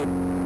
you